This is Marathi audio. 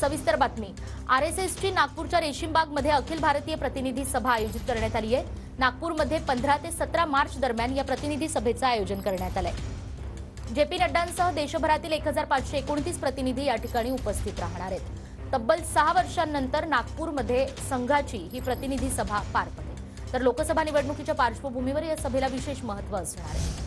सविस्तर बातमी. आर एस एसची नागपूरच्या रेशीमबागमध्ये अखिल भारतीय प्रतिनिधी सभा आयोजित करण्यात आली आहे. नागपूरमध्ये पंधरा ते सतरा मार्च दरम्यान या प्रतिनिधी सभेचं आयोजन करण्यात आलंय. जे पी नड्डांसह देशभरातील एक हजार पाचशे एकोणतीस प्रतिनिधी या ठिकाणी उपस्थित राहणार आहेत. तब्बल सहा वर्षांनंतर नागपूरमध्ये संघाची ही प्रतिनिधी सभा पार पडेल. तर लोकसभा निवडणुकीच्या पार्श्वभूमीवर या सभेला विशेष महत्त्व असणार आहे.